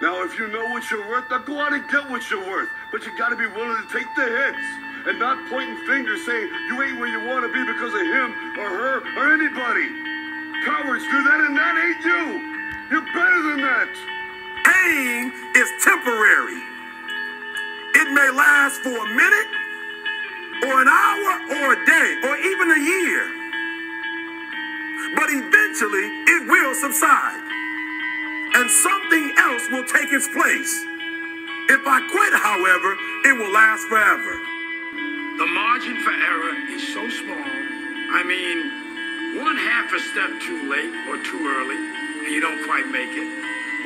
Now, if you know what you're worth, now go out and get what you're worth. But you gotta be willing to take the hits and not pointing fingers saying you ain't where you wanna be because of him or her or anybody. Cowards do that and that ain't you. You're better than that. Pain is temporary. It may last for a minute, or an hour, or a day, or even a year. But eventually, it will subside and something else will take its place. If I quit, however, it will last forever. The margin for error is so small. I mean, one half a step too late or too early, and you don't quite make it.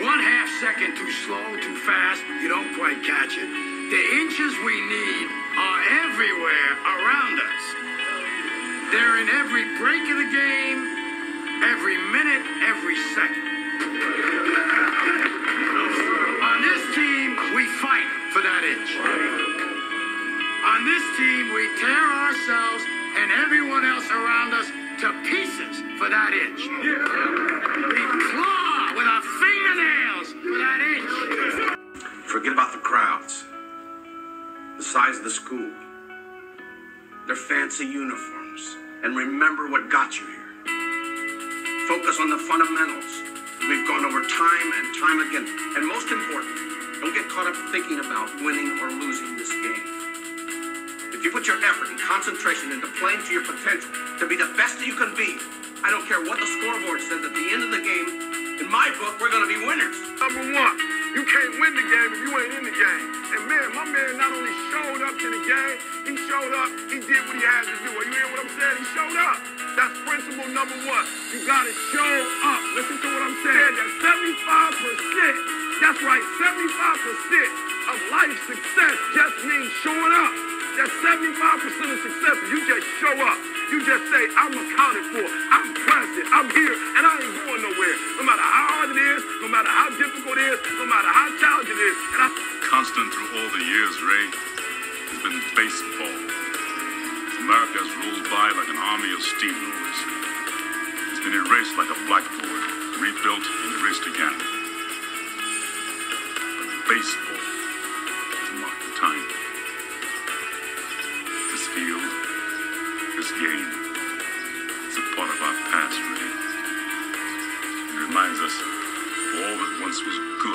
One half second too slow, too fast, you don't quite catch it. The inches we need are everywhere around us. They're in every break of the game, every minute, every second. On this team, we tear ourselves and everyone else around us to pieces for that inch. We claw with our fingernails for that inch. Forget about the crowds, the size of the school, their fancy uniforms, and remember what got you here. Focus on the fundamentals we've gone over time and time again. And most important, don't get caught up thinking about winning or losing this game. You put your effort and concentration into playing to your potential, to be the best that you can be, I don't care what the scoreboard says at the end of the game, in my book, we're going to be winners. Number one, you can't win the game if you ain't in the game. And man, my man not only showed up to the game, he showed up, he did what he had to do. Are you hear what I'm saying? He showed up. That's principle number one. You gotta show up. Listen to what I'm saying. That 75%, that's right, 75% of life success just means showing up. That 75% of success you just show up. You just say, I'm accounted for. I'm present. I'm here. And I ain't going nowhere. No matter how hard it is, no matter how difficult it is, no matter how challenging it is. And I Constant through all the years, Ray, has been baseball. America's ruled by like an army of steamrollers. It's been erased like a blackboard, rebuilt and erased again. But baseball this game, is a part of our past, Ray. It reminds us of all that once was good